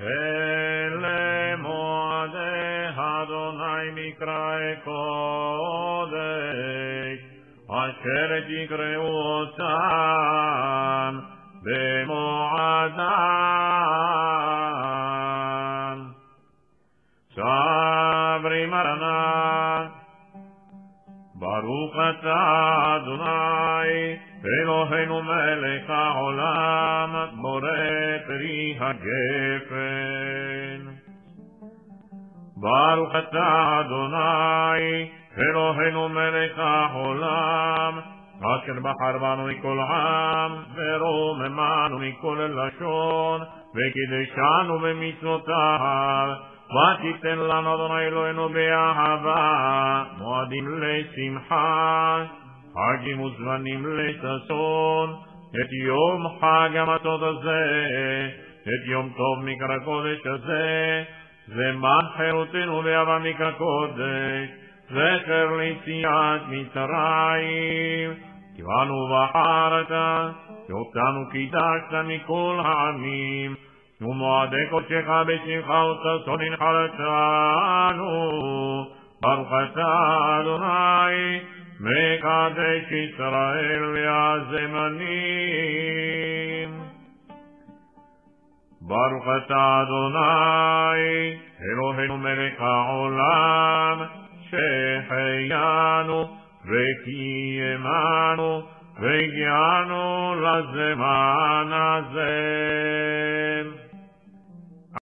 Elemo de Adonai Micrae Codec, Asher De Bemoadan, Sabri Maranat, ברוך אתה אדוני, אלוהינו מלך העולם, בורא פרי הגפן. ברוך אתה אדוני, אלוהינו מלך העולם, אשר בחר בנו מכל עם, ורוממנו מכל לשון, וקידשנו במצוותיו. ותיתן לנו אדוני אלוהינו באהבה, מועדים לשמחה, חגים וזמנים לששון, את יום חג המצות הזה, את יום טוב מקרא קודש הזה, זמן חירותנו ואהבה מקרא קודש, זכר ליציאת מצרים, כי בנו בחרת, שאותנו קידשת מכל העמים, ומועדי קודשך בשמחה וששון הנחלתנו, ברוך אתה אדוני, מקדש ישראל והזמנים. ברוך אתה אדוני, אלוהינו מלך העולם, שהחיינו וקיימנו והגיענו לזמן הזה.